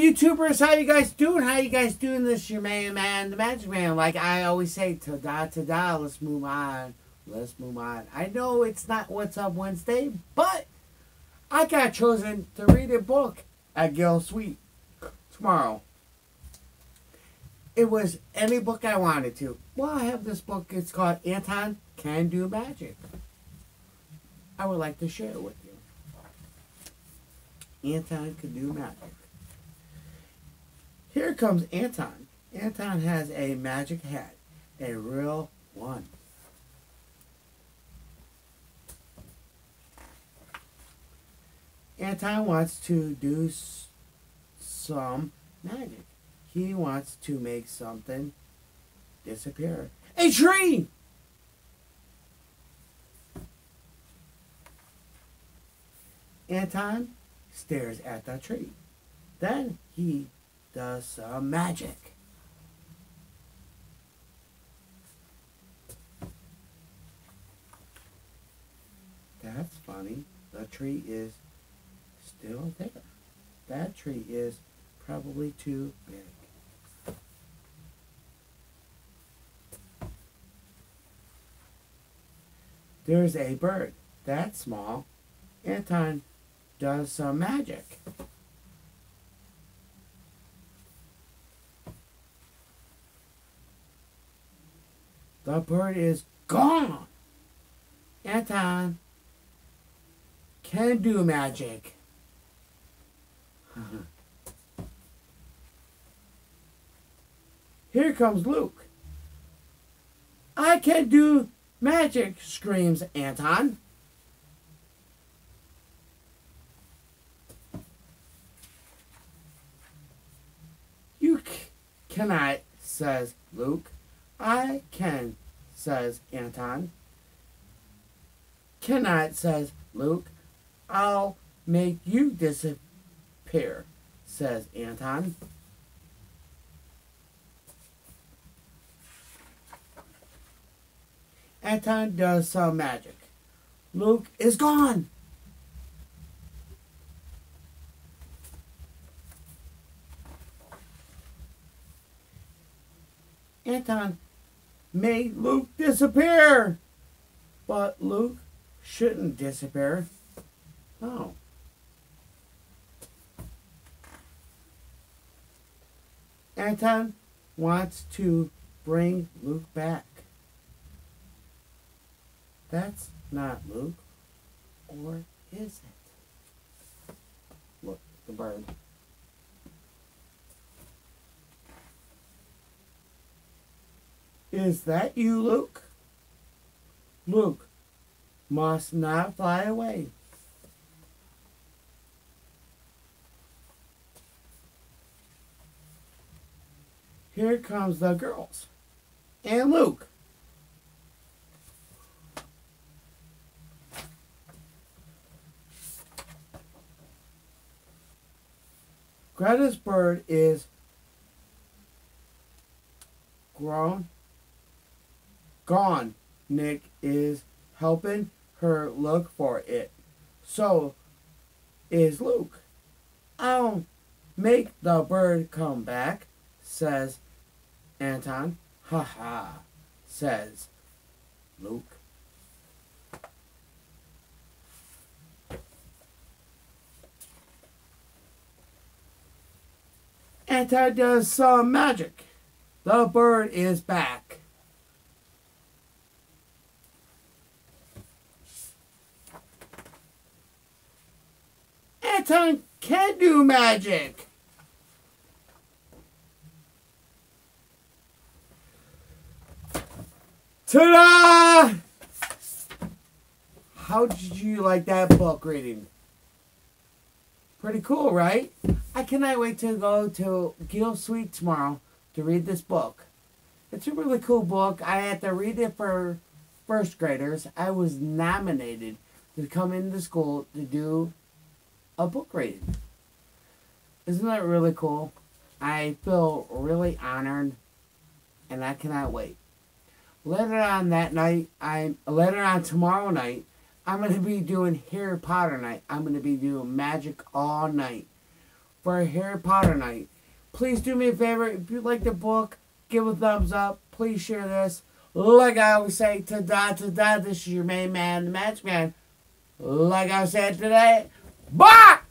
YouTubers, how you guys doing? How you guys doing this? Your man, man, the Magic Man. Like I always say, ta-da, ta-da, let's move on. Let's move on. I know it's not What's Up Wednesday, but I got chosen to read a book at Gil Suite tomorrow. It was any book I wanted to. Well, I have this book. It's called Anton Can Do Magic. I would like to share it with you. Anton can do magic. Here comes Anton. Anton has a magic hat, a real one. Anton wants to do some magic. He wants to make something disappear. A tree! Anton stares at the tree. Then he does some magic. That's funny. The tree is still there. That tree is probably too big. There's a bird. That's small. Anton does some magic. The bird is gone. Anton can do magic. Here comes Luke. I can do magic, screams Anton. You cannot, says Luke. I can, says Anton. Cannot, says Luke. I'll make you disappear, says Anton. Anton does some magic. Luke is gone. Anton made Luke disappear. But Luke shouldn't disappear. No. Anton wants to bring Luke back. That's not Luke. Or is it? Look, the bird. Is that you, Luke? Luke must not fly away. Here comes the girls. And Luke. Greta's bird is grown gone. Nick is helping her look for it. So is Luke. I'll make the bird come back, says Anton. Ha ha, says Luke. Anton does some magic. The bird is back. Anton can do magic. Ta-da! How did you like that book reading? Pretty cool, right? I cannot wait to go to Gil Suite tomorrow to read this book. It's a really cool book. I had to read it for first graders. I was nominated to come into school to do a book reading. Isn't that really cool? I feel really honored and I cannot wait. Later on that night, I'm later on tomorrow night, I'm gonna be doing Harry Potter night. I'm gonna be doing magic all night. for Harry Potter night. Please do me a favor. If you like the book, give a thumbs up. Please share this. Like I always say, ta da ta da. This is your main man, the match man. Like I said today, Bah!